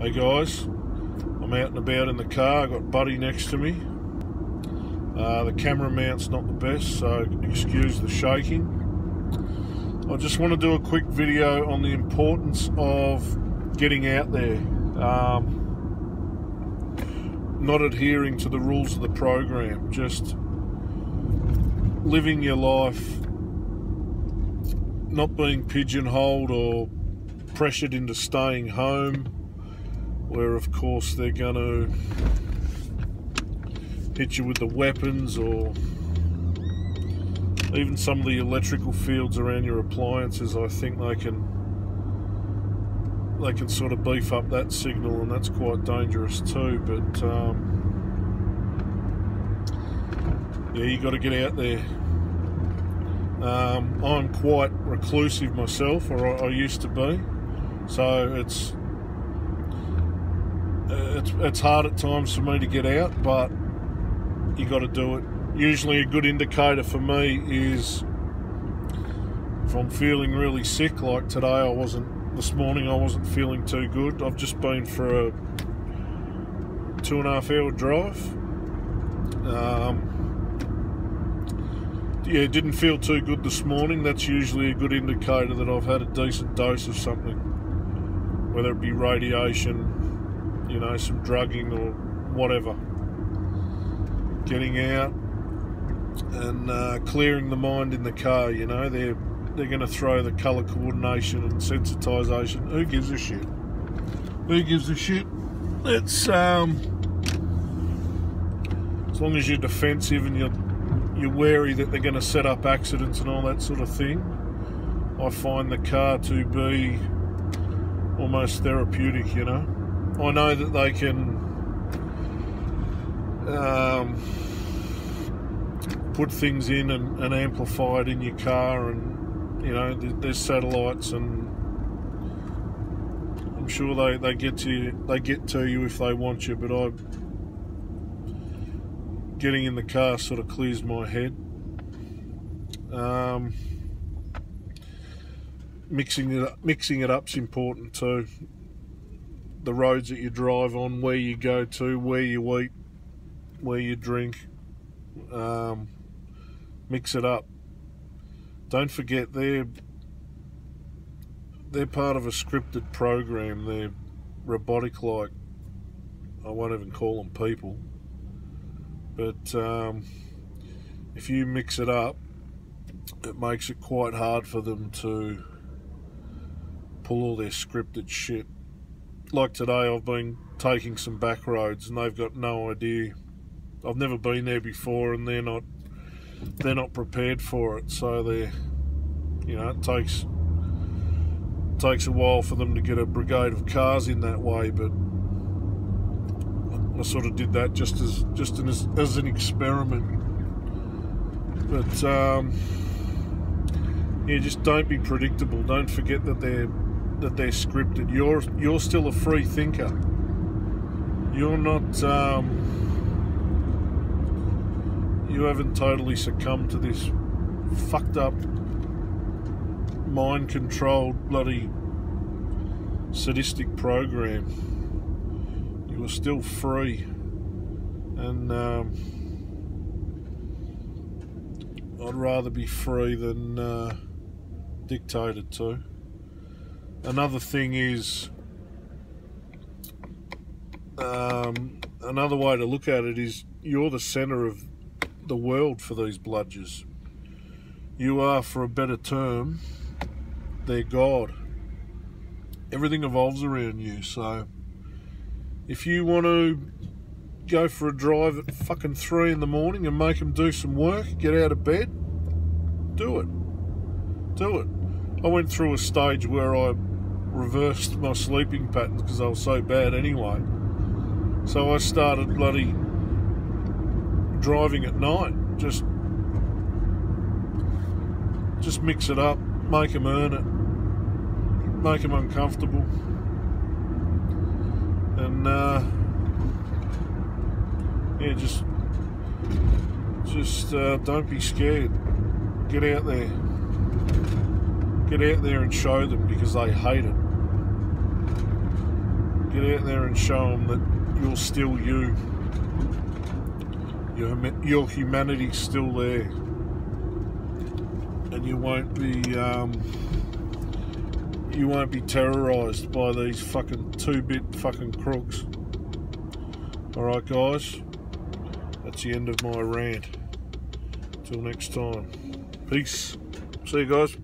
Hey guys, I'm out and about in the car. I've got Buddy next to me. Uh, the camera mount's not the best, so excuse the shaking. I just want to do a quick video on the importance of getting out there. Um, not adhering to the rules of the program, just living your life, not being pigeonholed or pressured into staying home, where of course they're going to hit you with the weapons or even some of the electrical fields around your appliances. I think they can they can sort of beef up that signal, and that's quite dangerous too. But um, yeah, you got to get out there. Um, I'm quite reclusive myself, or I, I used to be, so it's it's it's hard at times for me to get out, but you got to do it. Usually, a good indicator for me is if I'm feeling really sick, like today. I wasn't this morning. I wasn't feeling too good. I've just been for a two and a half hour drive. Um, yeah, didn't feel too good this morning. That's usually a good indicator that I've had a decent dose of something, whether it be radiation, you know, some drugging or whatever. Getting out and uh, clearing the mind in the car, you know, they're they're going to throw the colour coordination and sensitisation. Who gives a shit? Who gives a shit? It's um, as long as you're defensive and you're you're wary that they're going to set up accidents and all that sort of thing. I find the car to be almost therapeutic, you know. I know that they can um, put things in and, and, amplify it in your car, and you know, there's satellites, and I'm sure they, they get to you, they get to you if they want you, but I getting in the car sort of clears my head. Um, mixing it up, mixing it up's important too. The roads that you drive on, where you go to, where you eat, where you drink. Um, mix it up. Don't forget they're they're part of a scripted program. They're robotic like I won't even call them people. But um, if you mix it up, it makes it quite hard for them to pull all their scripted shit. Like today, I've been taking some back roads and they've got no idea. I've never been there before, and they're not they're not prepared for it. So they, you know, it takes takes a while for them to get a brigade of cars in that way, but I sort of did that just as just an, as, as an experiment. But um, yeah, just don't be predictable. Don't forget that they're that they're scripted. You're you're still a free thinker. You're not. Um, you haven't totally succumbed to this fucked up, mind controlled, bloody sadistic program you are still free and um, I'd rather be free than uh, dictated to. Another thing is, um, another way to look at it is you're the centre of the world for these bludgers. You are, for a better term, their God. Everything evolves around you, so if you want to go for a drive at fucking three in the morning and make them do some work, get out of bed, do it. Do it. I went through a stage where I reversed my sleeping patterns because I was so bad anyway. So I started bloody driving at night. Just, just mix it up, make them earn it, make them uncomfortable and uh, yeah, just just uh, don't be scared. Get out there. Get out there and show them because they hate it. Get out there and show them that you're still you. Your, your humanity's still there. And you won't be um, you won't be terrorized by these fucking two-bit fucking crooks. Alright guys, that's the end of my rant. Till next time. Peace. See you guys.